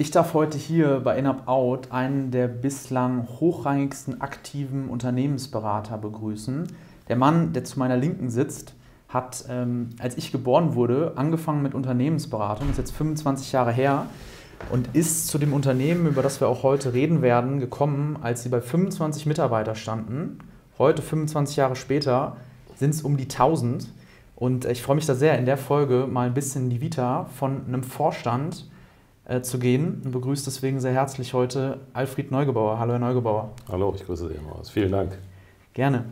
Ich darf heute hier bei InUp einen der bislang hochrangigsten aktiven Unternehmensberater begrüßen. Der Mann, der zu meiner Linken sitzt, hat, ähm, als ich geboren wurde, angefangen mit Unternehmensberatung, ist jetzt 25 Jahre her und ist zu dem Unternehmen, über das wir auch heute reden werden, gekommen, als sie bei 25 Mitarbeiter standen. Heute, 25 Jahre später, sind es um die 1000. Und ich freue mich da sehr, in der Folge mal ein bisschen die Vita von einem Vorstand äh, zu gehen und begrüße deswegen sehr herzlich heute Alfred Neugebauer. Hallo, Herr Neugebauer. Hallo, ich grüße Sie, Herr Vielen Dank. Gerne.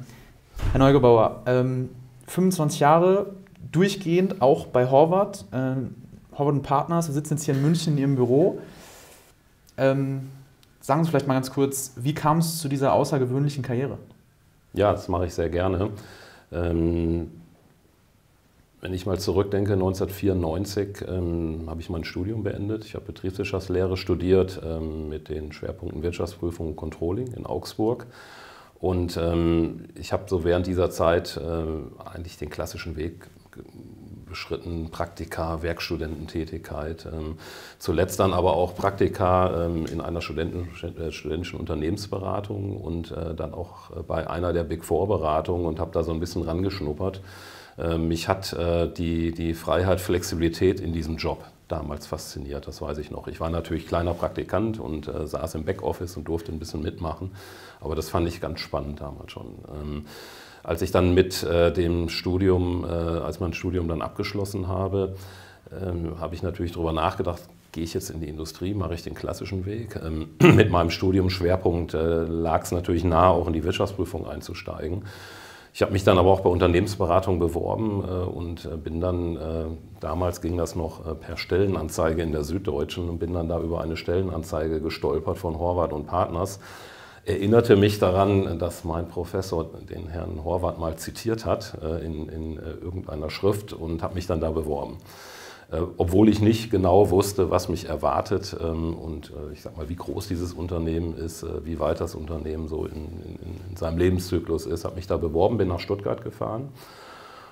Herr Neugebauer, ähm, 25 Jahre durchgehend auch bei Horvath, äh, Horvath Partners. Wir sitzen jetzt hier in München in Ihrem Büro. Ähm, sagen Sie vielleicht mal ganz kurz, wie kam es zu dieser außergewöhnlichen Karriere? Ja, das mache ich sehr gerne. Ähm, wenn ich mal zurückdenke, 1994 ähm, habe ich mein Studium beendet. Ich habe Betriebswirtschaftslehre studiert ähm, mit den Schwerpunkten Wirtschaftsprüfung und Controlling in Augsburg. Und ähm, ich habe so während dieser Zeit äh, eigentlich den klassischen Weg beschritten, Praktika, Werkstudententätigkeit, ähm, zuletzt dann aber auch Praktika ähm, in einer Studenten, äh, studentischen Unternehmensberatung und äh, dann auch bei einer der Big Four Beratungen und habe da so ein bisschen rangeschnuppert. Ähm, mich hat äh, die, die Freiheit, Flexibilität in diesem Job damals fasziniert, das weiß ich noch. Ich war natürlich kleiner Praktikant und äh, saß im Backoffice und durfte ein bisschen mitmachen, aber das fand ich ganz spannend damals schon. Ähm, als ich dann mit äh, dem Studium, als mein Studium dann abgeschlossen habe, ähm, habe ich natürlich darüber nachgedacht, gehe ich jetzt in die Industrie, mache ich den klassischen Weg. Mit meinem Studiumschwerpunkt äh, lag es natürlich nahe, auch in die Wirtschaftsprüfung einzusteigen. Ich habe mich dann aber auch bei Unternehmensberatung beworben äh, und äh, bin dann, äh, damals ging das noch per Stellenanzeige in der Süddeutschen und bin dann da über eine Stellenanzeige gestolpert von Horvath und Partners. Erinnerte mich daran, dass mein Professor den Herrn Horvath mal zitiert hat in, in irgendeiner Schrift und habe mich dann da beworben. Äh, obwohl ich nicht genau wusste, was mich erwartet ähm, und äh, ich sag mal, wie groß dieses Unternehmen ist, äh, wie weit das Unternehmen so in, in, in seinem Lebenszyklus ist, habe mich da beworben, bin nach Stuttgart gefahren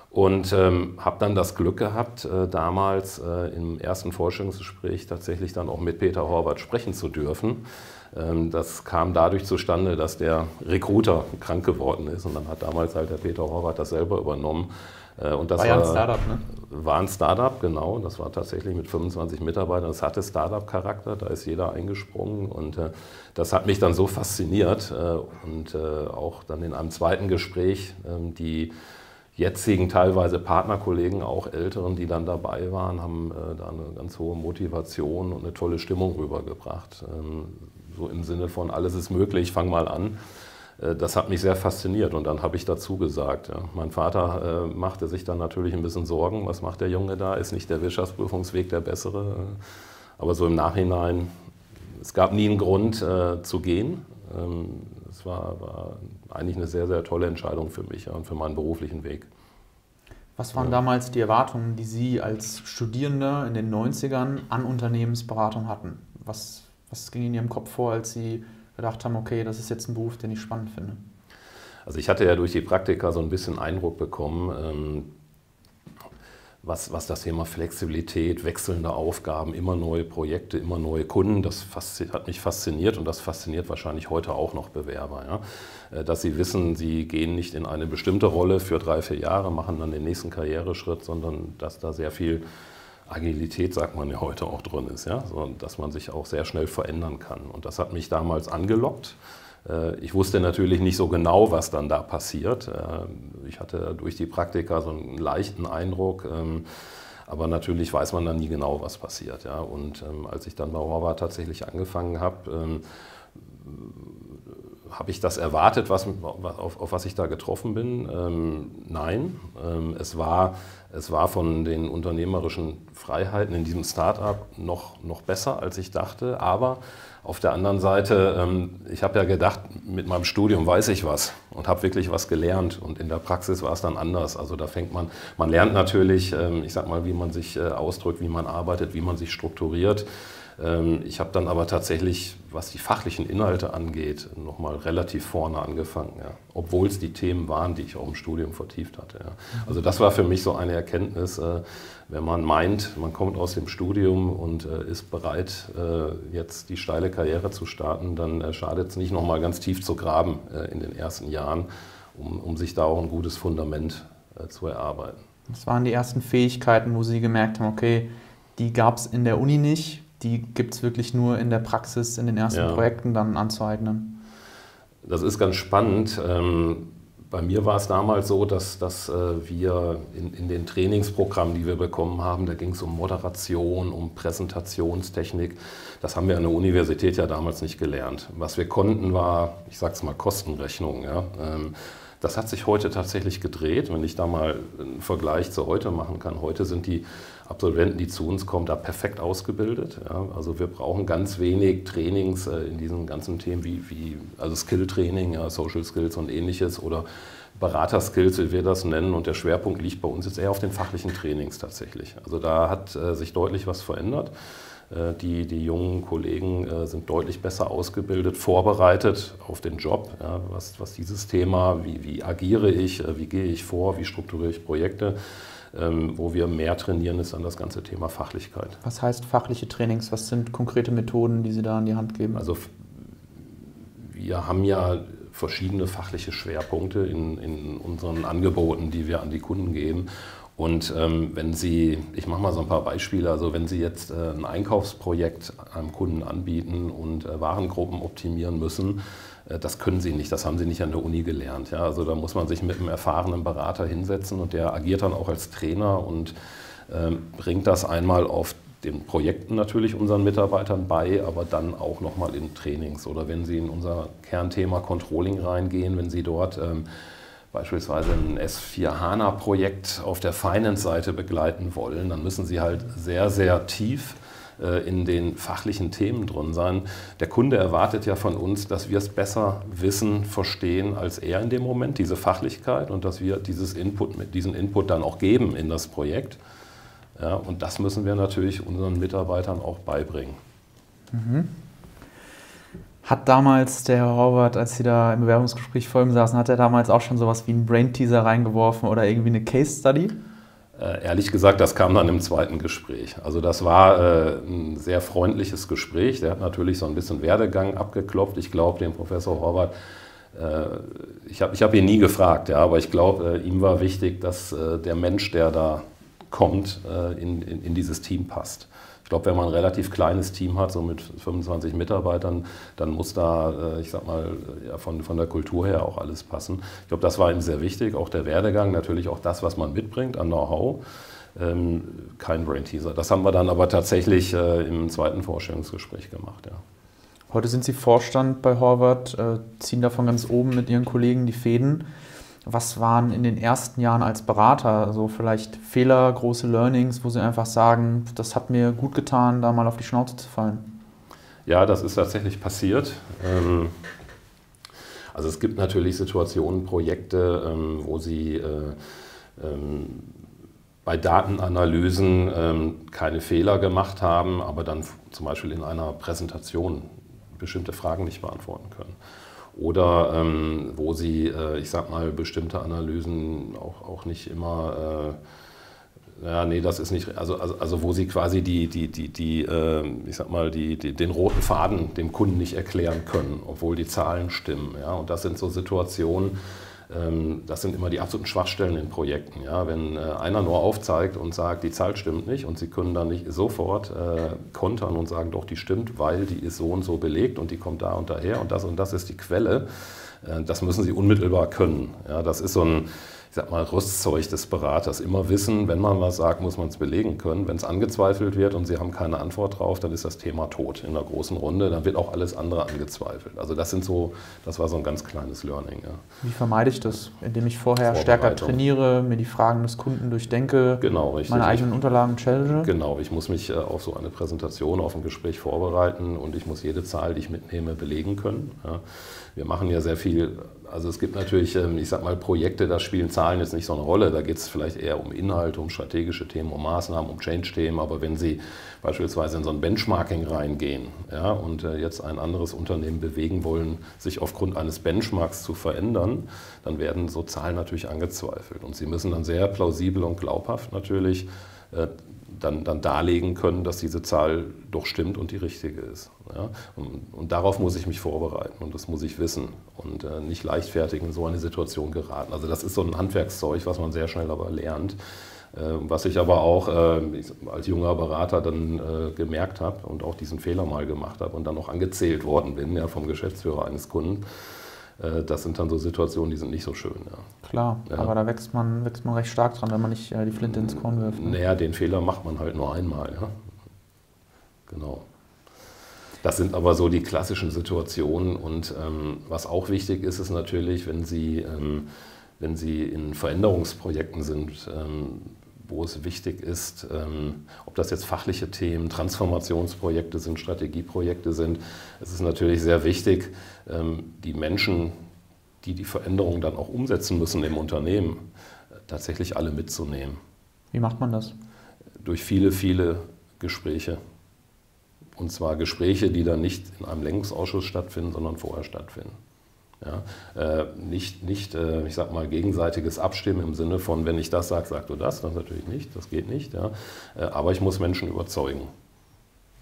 und ähm, habe dann das Glück gehabt, äh, damals äh, im ersten Vorstellungsgespräch tatsächlich dann auch mit Peter Horvath sprechen zu dürfen. Ähm, das kam dadurch zustande, dass der Recruiter krank geworden ist und dann hat damals halt der Peter Horvath das selber übernommen und das war ja ein Startup, ne? War ein Startup, genau. Das war tatsächlich mit 25 Mitarbeitern. Das hatte Startup-Charakter, da ist jeder eingesprungen. Und äh, das hat mich dann so fasziniert. Äh, und äh, auch dann in einem zweiten Gespräch ähm, die jetzigen teilweise Partnerkollegen, auch Älteren, die dann dabei waren, haben äh, da eine ganz hohe Motivation und eine tolle Stimmung rübergebracht. Ähm, so im Sinne von, alles ist möglich, fang mal an. Äh, das hat mich sehr fasziniert und dann habe ich dazu gesagt. Ja. Mein Vater äh, machte sich dann natürlich ein bisschen Sorgen, was macht der Junge da, ist nicht der Wirtschaftsprüfungsweg der bessere. Aber so im Nachhinein, es gab nie einen Grund äh, zu gehen. Ähm, es war, war, eigentlich eine sehr, sehr tolle Entscheidung für mich ja, und für meinen beruflichen Weg. Was waren ja. damals die Erwartungen, die Sie als Studierende in den 90ern an Unternehmensberatung hatten? Was, was ging in Ihrem Kopf vor, als Sie gedacht haben, okay, das ist jetzt ein Beruf, den ich spannend finde? Also ich hatte ja durch die Praktika so ein bisschen Eindruck bekommen, ähm, was, was das Thema Flexibilität, wechselnde Aufgaben, immer neue Projekte, immer neue Kunden, das hat mich fasziniert und das fasziniert wahrscheinlich heute auch noch Bewerber. Ja? Äh, dass sie wissen, sie gehen nicht in eine bestimmte Rolle für drei, vier Jahre, machen dann den nächsten Karriereschritt, sondern dass da sehr viel Agilität, sagt man ja heute auch drin ist, ja? So, dass man sich auch sehr schnell verändern kann. Und das hat mich damals angelockt. Äh, ich wusste natürlich nicht so genau, was dann da passiert. Äh, ich hatte durch die Praktika so einen leichten Eindruck, ähm, aber natürlich weiß man dann nie genau, was passiert. Und ähm, als ich dann bei Horvath tatsächlich angefangen habe, ähm, habe ich das erwartet, was, auf, auf, was ich da getroffen bin? Ähm, nein. Ähm, es, war, es war von den unternehmerischen Freiheiten in diesem Start-up noch, noch besser, als ich dachte. Aber auf der anderen Seite, ähm, ich habe ja gedacht, mit meinem Studium weiß ich was und habe wirklich was gelernt. Und in der Praxis war es dann anders. Also da fängt man, man lernt natürlich, ähm, ich sag mal, wie man sich äh, ausdrückt, wie man arbeitet, wie man sich strukturiert. Ähm, ich habe dann aber tatsächlich, was die fachlichen Inhalte angeht, nochmal relativ vorne angefangen, ja. obwohl es die Themen waren, die ich auch im Studium vertieft hatte. Ja. Also das war für mich so eine Erkenntnis, äh, wenn man meint, man kommt aus dem Studium und äh, ist bereit, äh, jetzt die steile Karriere zu starten, dann schadet es nicht, nochmal ganz tief zu graben in den ersten Jahren, um, um sich da auch ein gutes Fundament zu erarbeiten. Was waren die ersten Fähigkeiten, wo Sie gemerkt haben, okay, die gab es in der Uni nicht, die gibt es wirklich nur in der Praxis, in den ersten ja. Projekten dann anzueignen? Das ist ganz spannend. Ähm, bei mir war es damals so, dass, dass äh, wir in, in den Trainingsprogrammen, die wir bekommen haben, da ging es um Moderation, um Präsentationstechnik. Das haben wir an der Universität ja damals nicht gelernt. Was wir konnten, war, ich sage es mal, Kostenrechnung. Ja? Ähm, das hat sich heute tatsächlich gedreht. Wenn ich da mal einen Vergleich zu heute machen kann, heute sind die Absolventen, die zu uns kommen, da perfekt ausgebildet. Ja. Also wir brauchen ganz wenig Trainings äh, in diesen ganzen Themen wie, wie also Skill-Training, ja, Social Skills und ähnliches oder Beraterskills, wie wir das nennen. Und der Schwerpunkt liegt bei uns jetzt eher auf den fachlichen Trainings tatsächlich. Also da hat äh, sich deutlich was verändert. Äh, die, die jungen Kollegen äh, sind deutlich besser ausgebildet, vorbereitet auf den Job, ja, was, was dieses Thema, wie, wie agiere ich, äh, wie gehe ich vor, wie strukturiere ich Projekte, wo wir mehr trainieren, ist dann das ganze Thema Fachlichkeit. Was heißt fachliche Trainings? Was sind konkrete Methoden, die Sie da an die Hand geben? Also wir haben ja verschiedene fachliche Schwerpunkte in, in unseren Angeboten, die wir an die Kunden geben. Und ähm, wenn Sie, ich mache mal so ein paar Beispiele, also wenn Sie jetzt äh, ein Einkaufsprojekt einem Kunden anbieten und äh, Warengruppen optimieren müssen, das können Sie nicht, das haben Sie nicht an der Uni gelernt. Ja? Also da muss man sich mit einem erfahrenen Berater hinsetzen und der agiert dann auch als Trainer und ähm, bringt das einmal auf den Projekten natürlich unseren Mitarbeitern bei, aber dann auch nochmal in Trainings. Oder wenn Sie in unser Kernthema Controlling reingehen, wenn Sie dort ähm, beispielsweise ein S4 HANA-Projekt auf der Finance-Seite begleiten wollen, dann müssen Sie halt sehr, sehr tief äh, in den fachlichen Themen drin sein. Der Kunde erwartet ja von uns, dass wir es besser wissen, verstehen als er in dem Moment, diese Fachlichkeit und dass wir dieses Input, diesen Input dann auch geben in das Projekt. Ja, und das müssen wir natürlich unseren Mitarbeitern auch beibringen. Mhm. Hat damals der Herr Horvath, als Sie da im Bewerbungsgespräch vor ihm saßen, hat er damals auch schon sowas wie einen Brain-Teaser reingeworfen oder irgendwie eine Case-Study? Äh, ehrlich gesagt, das kam dann im zweiten Gespräch. Also das war äh, ein sehr freundliches Gespräch. Der hat natürlich so ein bisschen Werdegang abgeklopft. Ich glaube, den Professor Horvath, äh, ich habe ich hab ihn nie gefragt, ja, aber ich glaube, äh, ihm war wichtig, dass äh, der Mensch, der da kommt, äh, in, in, in dieses Team passt. Ich glaube, wenn man ein relativ kleines Team hat, so mit 25 Mitarbeitern, dann muss da, äh, ich sag mal, ja, von, von der Kultur her auch alles passen. Ich glaube, das war ihm sehr wichtig, auch der Werdegang, natürlich auch das, was man mitbringt an Know-how. Ähm, kein Brain Teaser. Das haben wir dann aber tatsächlich äh, im zweiten Vorstellungsgespräch gemacht. Ja. Heute sind Sie Vorstand bei Horvath, ziehen davon ganz oben mit Ihren Kollegen die Fäden. Was waren in den ersten Jahren als Berater so vielleicht Fehler, große Learnings, wo Sie einfach sagen, das hat mir gut getan, da mal auf die Schnauze zu fallen? Ja, das ist tatsächlich passiert. Ähm, also es gibt natürlich Situationen, Projekte, ähm, wo Sie äh, ähm, bei Datenanalysen keine Fehler gemacht haben, aber dann zum Beispiel in einer Präsentation bestimmte Fragen nicht beantworten können oder ähm, wo sie, äh, ich sag mal, bestimmte Analysen auch, auch nicht immer, äh, ja, nee, das ist nicht, also, also, also wo sie quasi die, die, die, die äh, ich sag mal, die, die, den roten Faden dem Kunden nicht erklären können, obwohl die Zahlen stimmen. Ja? Und das sind so Situationen, das sind immer die absoluten Schwachstellen in Projekten. Ja? Wenn äh, einer nur aufzeigt und sagt, die Zahl stimmt nicht und Sie können dann nicht sofort äh, kontern und sagen, doch, die stimmt, weil die ist so und so belegt und die kommt da und daher und das und das ist die Quelle, äh, das müssen Sie unmittelbar können. Ja? Das ist so ein sag mal, Rüstzeug des Beraters. Immer wissen, wenn man was sagt, muss man es belegen können. Wenn es angezweifelt wird und Sie haben keine Antwort drauf, dann ist das Thema tot in der großen Runde. Dann wird auch alles andere angezweifelt. Also das sind so, das war so ein ganz kleines Learning. Ja. Wie vermeide ich das? Indem ich vorher stärker trainiere, mir die Fragen des Kunden durchdenke, genau, richtig. meine eigenen Unterlagen challenge? Genau, ich muss mich äh, auf so eine Präsentation, auf ein Gespräch vorbereiten und ich muss jede Zahl, die ich mitnehme, belegen können. Ja. Wir machen ja sehr viel also es gibt natürlich, ähm, ich sag mal, Projekte, da spielen Zahlen jetzt nicht so eine Rolle. Da geht es vielleicht eher um Inhalte, um strategische Themen, um Maßnahmen, um Change-Themen. Aber wenn Sie beispielsweise in so ein Benchmarking reingehen ja, und äh, jetzt ein anderes Unternehmen bewegen wollen, sich aufgrund eines Benchmarks zu verändern, dann werden so Zahlen natürlich angezweifelt. Und Sie müssen dann sehr plausibel und glaubhaft natürlich äh, dann, dann darlegen können, dass diese Zahl doch stimmt und die richtige ist. Ja? Und, und, darauf muss ich mich vorbereiten und das muss ich wissen und äh, nicht leichtfertig in so eine Situation geraten. Also das ist so ein Handwerkszeug, was man sehr schnell aber lernt. Äh, was ich aber auch äh, als junger Berater dann äh, gemerkt habe und auch diesen Fehler mal gemacht habe und dann auch angezählt worden bin ja, vom Geschäftsführer eines Kunden das sind dann so Situationen, die sind nicht so schön. Ja. Klar, ja. aber da wächst man, wächst man recht stark dran, wenn man nicht äh, die Flinte ins Korn wirft. Ne? Naja, den Fehler macht man halt nur einmal. Ja? Genau. Das sind aber so die klassischen Situationen. Und ähm, was auch wichtig ist, ist natürlich, wenn Sie, ähm, wenn Sie in Veränderungsprojekten sind, ähm, wo es wichtig ist, ähm, ob das jetzt fachliche Themen, Transformationsprojekte sind, Strategieprojekte sind. Es ist natürlich sehr wichtig, ähm, die Menschen, die die Veränderungen dann auch umsetzen müssen im Unternehmen, tatsächlich alle mitzunehmen. Wie macht man das? Durch viele, viele Gespräche. Und zwar Gespräche, die dann nicht in einem Lenkungsausschuss stattfinden, sondern vorher stattfinden. Ja, äh, nicht, nicht äh, ich sag mal, gegenseitiges Abstimmen im Sinne von, wenn ich das sage, sag du das. Das natürlich nicht, das geht nicht. Ja. Äh, aber ich muss Menschen überzeugen.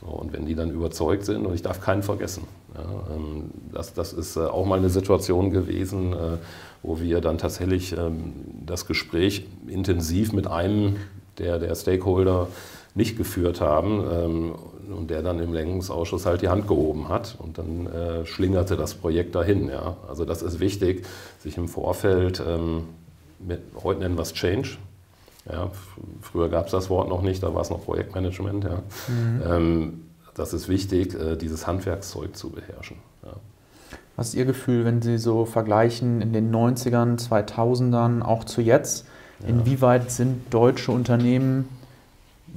So, und wenn die dann überzeugt sind, und ich darf keinen vergessen, ja, ähm, das, das ist äh, auch mal eine Situation gewesen, äh, wo wir dann tatsächlich ähm, das Gespräch intensiv mit einem der, der Stakeholder nicht geführt haben ähm, und der dann im Lenkungsausschuss halt die Hand gehoben hat und dann äh, schlingerte das Projekt dahin. Ja. Also das ist wichtig, sich im Vorfeld, ähm, mit, heute nennen wir es Change, ja, früher gab es das Wort noch nicht, da war es noch Projektmanagement. Ja. Mhm. Ähm, das ist wichtig, äh, dieses Handwerkszeug zu beherrschen. Ja. Was ist Ihr Gefühl, wenn Sie so vergleichen in den 90ern, 2000ern, auch zu jetzt? Inwieweit sind deutsche Unternehmen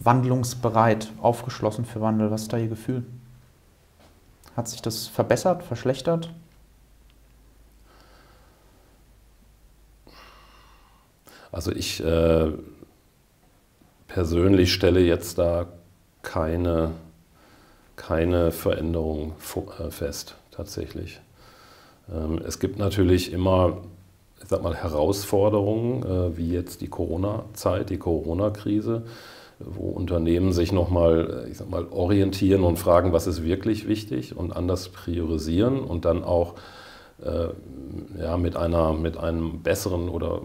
wandlungsbereit, aufgeschlossen für Wandel? Was ist da Ihr Gefühl? Hat sich das verbessert, verschlechtert? Also ich äh, persönlich stelle jetzt da keine, keine Veränderung äh, fest, tatsächlich. Ähm, es gibt natürlich immer ich sag mal, Herausforderungen, äh, wie jetzt die Corona-Zeit, die Corona-Krise wo Unternehmen sich nochmal, ich sag mal, orientieren und fragen, was ist wirklich wichtig und anders priorisieren und dann auch äh, ja, mit, einer, mit einem besseren oder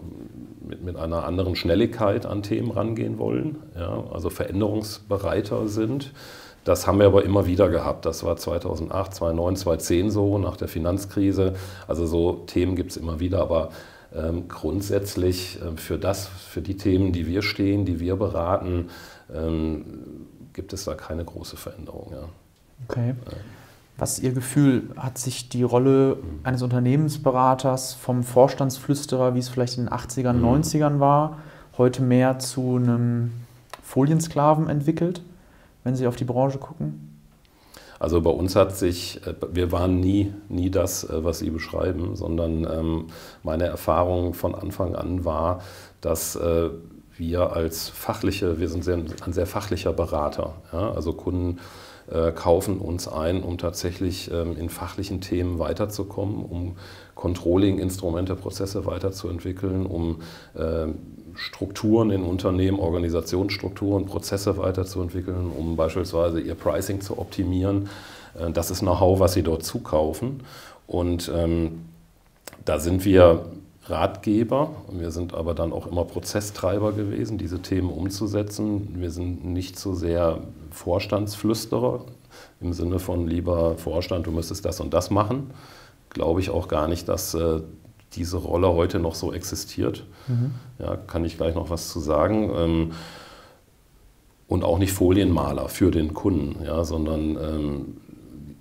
mit, mit einer anderen Schnelligkeit an Themen rangehen wollen, ja, also veränderungsbereiter sind. Das haben wir aber immer wieder gehabt. Das war 2008, 2009, 2010 so, nach der Finanzkrise. Also so Themen gibt es immer wieder, aber grundsätzlich äh, für das, für die Themen, die wir stehen, die wir beraten, ähm, gibt es da keine große Veränderung. Ja. Okay. Was ist Ihr Gefühl? Hat sich die Rolle mhm. eines Unternehmensberaters vom Vorstandsflüsterer, wie es vielleicht in den 80ern, mhm. 90ern war, heute mehr zu einem Foliensklaven entwickelt, wenn Sie auf die Branche gucken? Also bei uns hat sich, äh, wir waren nie, nie das, äh, was Sie beschreiben, sondern ähm, meine Erfahrung von Anfang an war, dass äh, wir als fachliche, wir sind sehr, ein sehr fachlicher Berater. Ja? Also Kunden kaufen uns ein, um tatsächlich ähm, in fachlichen Themen weiterzukommen, um Controlling-Instrumente, Prozesse weiterzuentwickeln, um ähm, Strukturen in Unternehmen, Organisationsstrukturen, Prozesse weiterzuentwickeln, um beispielsweise ihr Pricing zu optimieren. Äh, das ist Know-how, was sie dort zukaufen. Und ähm, da sind wir Ratgeber. Wir sind aber dann auch immer Prozesstreiber gewesen, diese Themen umzusetzen. Wir sind nicht so sehr Vorstandsflüsterer im Sinne von lieber Vorstand, du müsstest das und das machen. Glaube ich auch gar nicht, dass äh, diese Rolle heute noch so existiert. Mhm. Ja, kann ich gleich noch was zu sagen. Ähm, und auch nicht Folienmaler für den Kunden, ja, sondern ähm,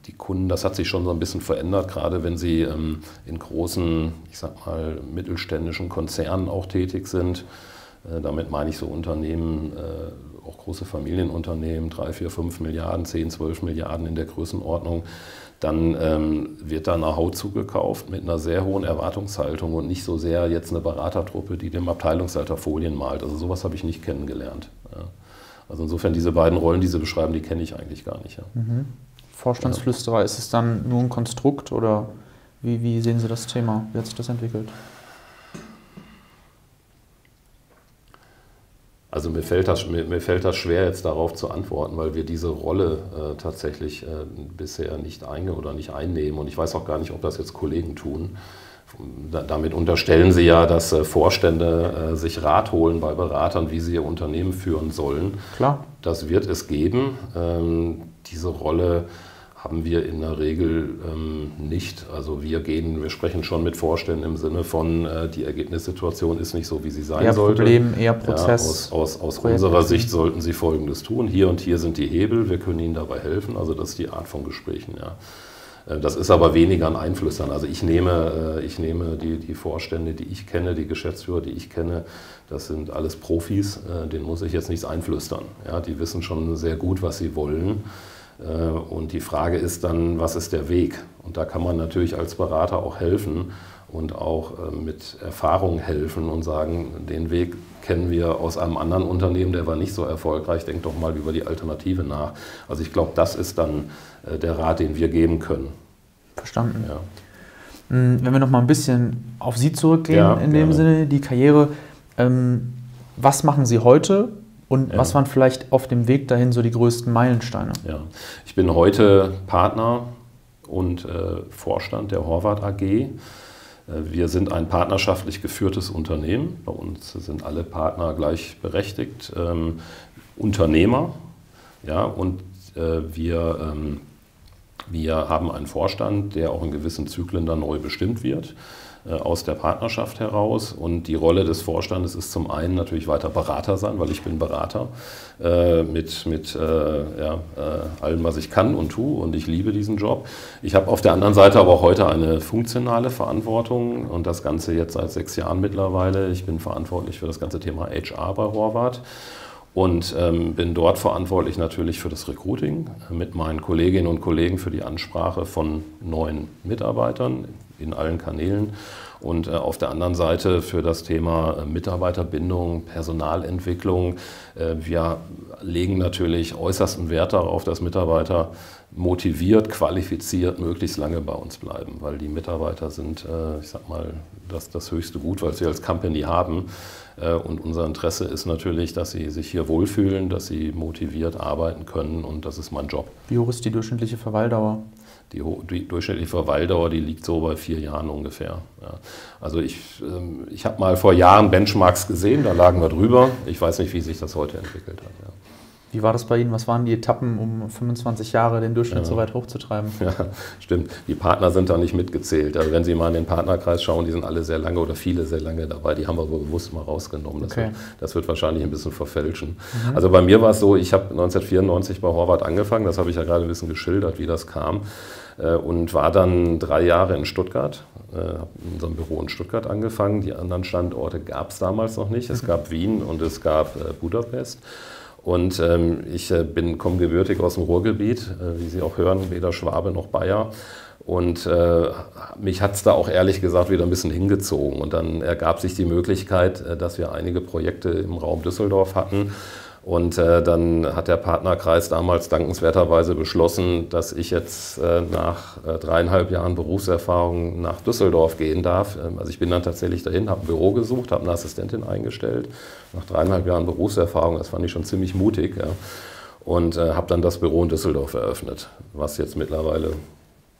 die Kunden, das hat sich schon so ein bisschen verändert, gerade wenn sie ähm, in großen, ich sag mal, mittelständischen Konzernen auch tätig sind. Äh, damit meine ich so Unternehmen, äh, auch große Familienunternehmen, 3, 4, 5 Milliarden, 10, 12 Milliarden in der Größenordnung, dann ähm, wird da eine Haut zugekauft mit einer sehr hohen Erwartungshaltung und nicht so sehr jetzt eine Beratertruppe, die dem Abteilungsleiter Folien malt. Also sowas habe ich nicht kennengelernt. Ja. Also insofern diese beiden Rollen, die Sie beschreiben, die kenne ich eigentlich gar nicht. Ja. Mhm. Vorstandsflüsterer, ist es dann nur ein Konstrukt oder wie, wie sehen Sie das Thema? Wie hat sich das entwickelt? Also mir fällt, das, mir, mir, fällt das schwer, jetzt darauf zu antworten, weil wir diese Rolle äh, tatsächlich äh, bisher nicht einge oder nicht einnehmen. Und ich weiß auch gar nicht, ob das jetzt Kollegen tun. Da, damit unterstellen sie ja, dass äh, Vorstände äh, sich Rat holen bei Beratern, wie sie ihr Unternehmen führen sollen. Klar. Das wird es geben. Ähm, diese Rolle haben wir in der Regel ähm, nicht. Also wir gehen, wir sprechen schon mit Vorständen im Sinne von, äh, die Ergebnissituation ist nicht so, wie sie sein eher sollte. Problem, eher Prozess. Ja, aus, aus, aus unserer Sicht sollten Sie Folgendes tun. Hier und hier sind die Hebel, wir können Ihnen dabei helfen. Also das ist die Art von Gesprächen, ja. Äh, das ist aber weniger ein Einflüstern. Also ich nehme, äh, ich nehme die, die Vorstände, die ich kenne, die Geschäftsführer, die ich kenne, das sind alles Profis, äh, denen muss ich jetzt nichts einflüstern. Ja, die wissen schon sehr gut, was sie wollen. Äh, und die Frage ist dann, was ist der Weg? Und da kann man natürlich als Berater auch helfen und auch äh, mit Erfahrung helfen und sagen, den Weg kennen wir aus einem anderen Unternehmen, der war nicht so erfolgreich, denk doch mal über die Alternative nach. Also ich glaube, das ist dann äh, der Rat, den wir geben können. Verstanden. Ja. Hm, wenn wir noch mal ein bisschen auf Sie zurückgehen, ja, in dem Sinne, die Karriere. Ähm, was machen Sie heute und ja. was waren vielleicht auf dem Weg dahin so die größten Meilensteine? Ja, ich bin heute Partner und äh, Vorstand der Horvath AG. Äh, wir sind ein partnerschaftlich geführtes Unternehmen. Bei uns sind alle Partner gleichberechtigt, ähm, Unternehmer. Ja, und äh, wir, ähm, wir haben einen Vorstand, der auch in gewissen Zyklen dann neu bestimmt wird. Äh, aus der Partnerschaft heraus. Und die Rolle des Vorstandes ist zum einen natürlich weiter Berater sein, weil ich bin Berater äh, mit, mit äh, ja, äh, allem, was ich kann und tue. Und ich liebe diesen Job. Ich habe auf der anderen Seite aber heute eine funktionale Verantwortung und das Ganze jetzt seit sechs Jahren mittlerweile. Ich bin verantwortlich für das ganze Thema HR bei Horvath und ähm, bin dort verantwortlich natürlich für das Recruiting mit meinen Kolleginnen und Kollegen für die Ansprache von neuen Mitarbeitern in allen Kanälen und äh, auf der anderen Seite für das Thema äh, Mitarbeiterbindung, Personalentwicklung. Äh, wir legen natürlich äußersten Wert darauf, dass Mitarbeiter motiviert, qualifiziert, möglichst lange bei uns bleiben, weil die Mitarbeiter sind, ich sag mal, das, das höchste Gut, was wir als Company haben. Und unser Interesse ist natürlich, dass sie sich hier wohlfühlen, dass sie motiviert arbeiten können und das ist mein Job. Wie hoch ist die durchschnittliche Verweildauer? Die, die, durchschnittliche Verweildauer, die liegt so bei vier Jahren ungefähr. Ja. Also ich, ähm, ich habe mal vor Jahren Benchmarks gesehen, da lagen wir drüber. Ich weiß nicht, wie sich das heute entwickelt hat. Ja. Wie war das bei Ihnen? Was waren die Etappen, um 25 Jahre den Durchschnitt ja. so weit hochzutreiben? Ja, stimmt. Die Partner sind da nicht mitgezählt. Also wenn Sie mal in den Partnerkreis schauen, die sind alle sehr lange oder viele sehr lange dabei. Die haben wir bewusst mal rausgenommen. Das, okay. wird, das wird wahrscheinlich ein bisschen verfälschen. Mhm. Also bei mir war es so, ich habe 1994 bei Horvath angefangen. Das habe ich ja gerade ein bisschen geschildert, wie das kam. Äh, und war dann drei Jahre in Stuttgart, äh, habe in unserem Büro in Stuttgart angefangen. Die anderen Standorte gab es damals noch nicht. Es mhm. gab Wien und es gab äh, Budapest. Und ähm, ich äh, bin, komme gebürtig aus dem Ruhrgebiet, äh, wie Sie auch hören, weder Schwabe noch Bayer. Und äh, mich hat es da auch ehrlich gesagt wieder ein bisschen hingezogen. Und dann ergab sich die Möglichkeit, dass wir einige Projekte im Raum Düsseldorf hatten. Und äh, dann hat der Partnerkreis damals dankenswerterweise beschlossen, dass ich jetzt äh, nach äh, dreieinhalb Jahren Berufserfahrung nach Düsseldorf gehen darf. Ähm, also ich bin dann tatsächlich dahin, habe ein Büro gesucht, habe eine Assistentin eingestellt. Nach dreieinhalb Jahren Berufserfahrung, das fand ich schon ziemlich mutig. Ja. Und äh, habe dann das Büro in Düsseldorf eröffnet, was jetzt mittlerweile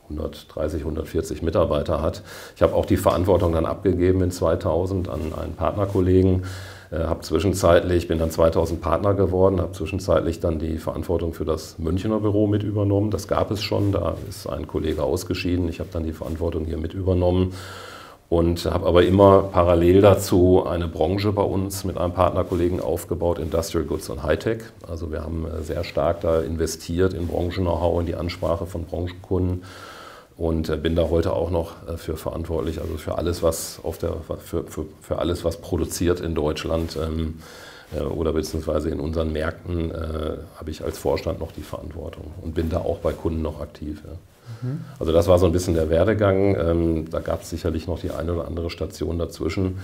130, 140 Mitarbeiter hat. Ich habe auch die Verantwortung dann abgegeben in 2000 an einen Partnerkollegen habe zwischenzeitlich, bin dann 2000 Partner geworden, habe zwischenzeitlich dann die Verantwortung für das Münchner Büro mit übernommen. Das gab es schon, da ist ein Kollege ausgeschieden. Ich habe dann die Verantwortung hier mit übernommen und habe aber immer parallel dazu eine Branche bei uns mit einem Partnerkollegen aufgebaut, Industrial Goods und Hightech. Also wir haben äh, sehr stark da investiert in Branchen-Know-how, in die Ansprache von Branchenkunden und äh, bin da heute auch noch äh, für verantwortlich, also für alles, was auf der, für, für, für alles, was produziert in Deutschland, ähm, äh, oder beziehungsweise in unseren Märkten äh, habe ich als Vorstand noch die Verantwortung und bin da auch bei Kunden noch aktiv. Ja. Mhm. Also das war so ein bisschen der Werdegang. Ähm, da gab es sicherlich noch die eine oder andere Station dazwischen.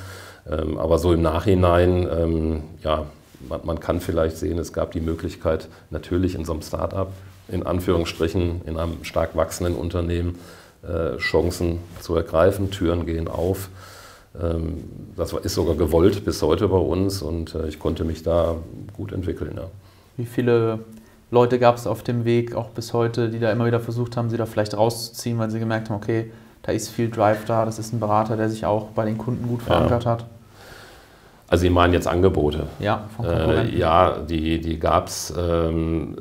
Ähm, aber so im Nachhinein, ähm, ja, man, man, kann vielleicht sehen, es gab die Möglichkeit, natürlich in so einem Start-up, in Anführungsstrichen, in einem stark wachsenden Unternehmen, äh, Chancen zu ergreifen, Türen gehen auf. Ähm, das ist sogar gewollt bis heute bei uns und äh, ich konnte mich da gut entwickeln. Ja. Wie viele Leute gab es auf dem Weg, auch bis heute, die da immer wieder versucht haben, sie da vielleicht rauszuziehen, weil sie gemerkt haben, okay, da ist viel Drive da, das ist ein Berater, der sich auch bei den Kunden gut verankert ja. hat? Also Sie meinen jetzt Angebote? Ja, von. Äh, ja, die, die gab es. Ähm,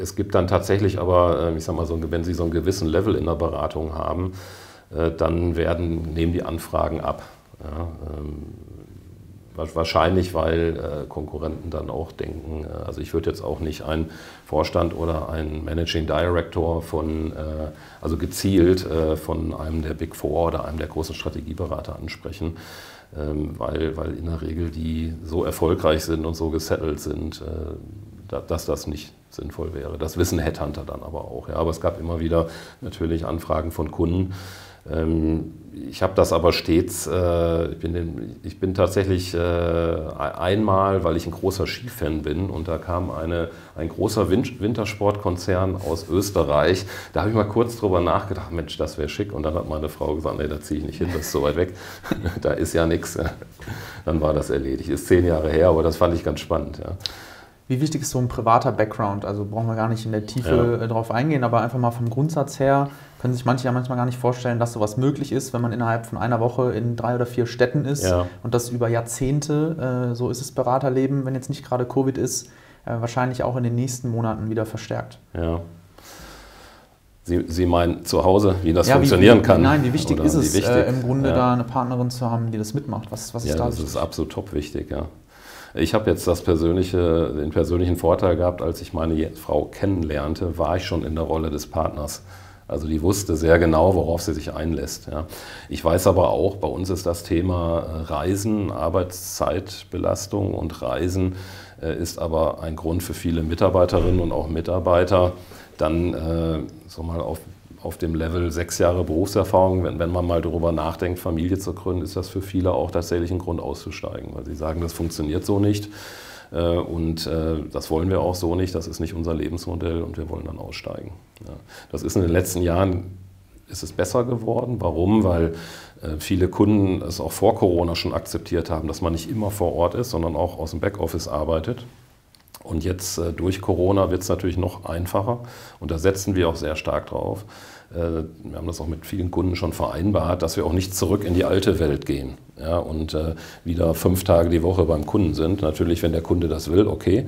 es gibt dann tatsächlich aber, äh, ich sag mal, so, wenn Sie so einen gewissen Level in der Beratung haben, äh, dann werden, nehmen die Anfragen ab. Ja, ähm, wahrscheinlich, weil äh, Konkurrenten dann auch denken, äh, also ich würde jetzt auch nicht einen Vorstand oder einen Managing Director von, äh, also gezielt äh, von einem der Big Four oder einem der großen Strategieberater ansprechen, ähm, weil, weil in der Regel die so erfolgreich sind und so gesettelt sind, äh, da, dass das nicht sinnvoll wäre. Das wissen Headhunter dann aber auch. Ja. Aber es gab immer wieder natürlich Anfragen von Kunden, ähm, ich habe das aber stets, äh, ich, bin ich bin tatsächlich äh, einmal, weil ich ein großer Skifan bin und da kam eine, ein großer Wintersportkonzern aus Österreich, da habe ich mal kurz drüber nachgedacht, Mensch, das wäre schick und dann hat meine Frau gesagt, nee, da ziehe ich nicht hin, das ist so weit weg, da ist ja nichts. Dann war das erledigt. Ist zehn Jahre her, aber das fand ich ganz spannend. Ja. Wie wichtig ist so ein privater Background? Also brauchen wir gar nicht in der Tiefe ja. Äh, drauf eingehen, aber einfach mal vom Grundsatz her können sich manche ja manchmal gar nicht vorstellen, dass sowas möglich ist, wenn man innerhalb von einer Woche in drei oder vier Städten ist ja. und das über Jahrzehnte, äh, so ist es Beraterleben, wenn jetzt nicht gerade Covid ist, äh, wahrscheinlich auch in den nächsten Monaten wieder verstärkt. Ja. Sie, Sie meinen zu Hause, wie das ja, funktionieren wie, kann? Nein, wie wichtig ist es wichtig? Äh, im Grunde ja. da eine Partnerin zu haben, die das mitmacht? Was, was ist ja, da das wichtig? ist absolut top wichtig, ja. Ich habe jetzt das persönliche, den persönlichen Vorteil gehabt, als ich meine Frau kennenlernte, war ich schon in der Rolle des Partners. Also die wusste sehr genau, worauf sie sich einlässt. Ja. Ich weiß aber auch, bei uns ist das Thema äh, Reisen, Arbeitszeitbelastung und Reisen äh, ist aber ein Grund für viele Mitarbeiterinnen und auch Mitarbeiter, dann äh, so mal auf auf dem Level sechs Jahre Berufserfahrung, wenn, wenn man mal darüber nachdenkt, Familie zu gründen, ist das für viele auch tatsächlich ein Grund auszusteigen, weil sie sagen, das funktioniert so nicht. Äh, und äh, das wollen wir auch so nicht, das ist nicht unser Lebensmodell und wir wollen dann aussteigen. Das ist in den letzten Jahren ist es besser geworden. Warum? Weil äh, viele Kunden es auch vor Corona schon akzeptiert haben, dass man nicht immer vor Ort ist, sondern auch aus dem Backoffice arbeitet. Und jetzt durch Corona wird es natürlich noch einfacher und da setzen wir auch sehr stark drauf. Äh, wir haben das auch mit vielen Kunden schon vereinbart, dass wir auch nicht zurück in die alte Welt gehen ja, und äh, wieder fünf Tage die Woche beim Kunden sind. Natürlich, wenn der Kunde das will, okay.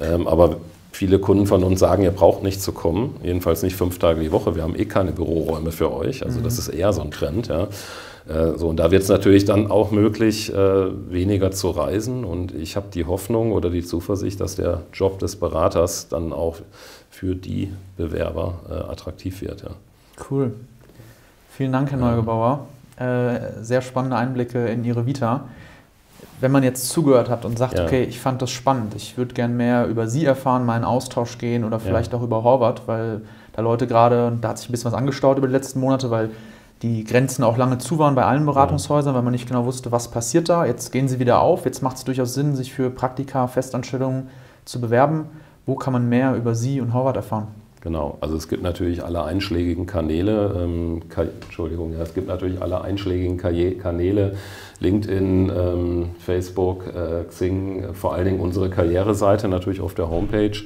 Ähm, aber viele Kunden von uns sagen, ihr braucht nicht zu kommen, jedenfalls nicht fünf Tage die Woche. Wir haben eh keine Büroräume für euch. Also das mhm. ist eher so ein Trend. Ja. Äh, so, und da wird es natürlich dann auch möglich, äh, weniger zu reisen. Und ich habe die Hoffnung oder die Zuversicht, dass der Job des Beraters dann auch für die Bewerber äh, attraktiv wird. Ja. Cool. Vielen Dank, Herr Neugebauer. Sehr spannende Einblicke in Ihre Vita. Wenn man jetzt zugehört hat und sagt, ja. okay, ich fand das spannend, ich würde gern mehr über Sie erfahren, mal in Austausch gehen oder vielleicht ja. auch über Horvath, weil da Leute gerade, da hat sich ein bisschen was angestaut über die letzten Monate, weil die Grenzen auch lange zu waren bei allen Beratungshäusern, weil man nicht genau wusste, was passiert da. Jetzt gehen sie wieder auf. Jetzt macht es durchaus Sinn, sich für Praktika, Festanstellungen zu bewerben. Wo kann man mehr über Sie und Horvath erfahren? Genau, also es gibt natürlich alle einschlägigen Kanäle, ähm, Entschuldigung, ja, es gibt natürlich alle einschlägigen Kanäle, LinkedIn, ähm, Facebook, äh, Xing, vor allen Dingen unsere Karriereseite natürlich auf der Homepage.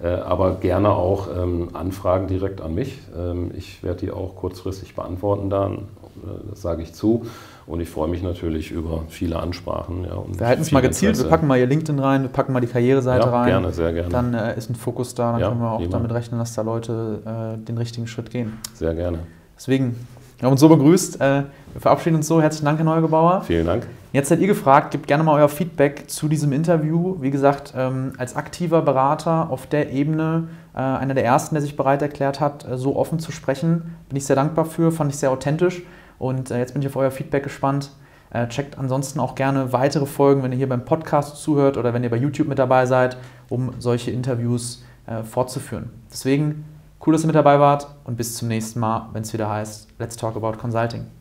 Äh, aber gerne auch ähm, Anfragen direkt an mich. Ähm, ich werde die auch kurzfristig beantworten dann, äh, das sage ich zu. Und ich freue mich natürlich über viele Ansprachen. Ja, wir halten es mal gezielt, Interesse. wir packen mal Ihr LinkedIn rein, wir packen mal die Karriereseite ja, rein. Gerne, sehr gerne. Dann äh, ist ein Fokus da, dann ja, können wir auch damit rechnen, dass da Leute äh, den richtigen Schritt gehen. Sehr gerne. Deswegen, wir haben uns so begrüßt. Äh, wir verabschieden uns so. Herzlichen Dank, Herr Neugebauer. Vielen Dank. Jetzt seid ihr gefragt, gebt gerne mal euer Feedback zu diesem Interview. Wie gesagt, ähm, als aktiver Berater auf der Ebene, äh, einer der ersten, der sich bereit erklärt hat, äh, so offen zu sprechen, bin ich sehr dankbar für, fand ich sehr authentisch. Und äh, jetzt bin ich auf euer Feedback gespannt. Äh, checkt ansonsten auch gerne weitere Folgen, wenn ihr hier beim Podcast zuhört oder wenn ihr bei YouTube mit dabei seid, um solche Interviews äh, fortzuführen. Deswegen cool, dass ihr mit dabei wart und bis zum nächsten Mal, wenn es wieder heißt Let's Talk About Consulting.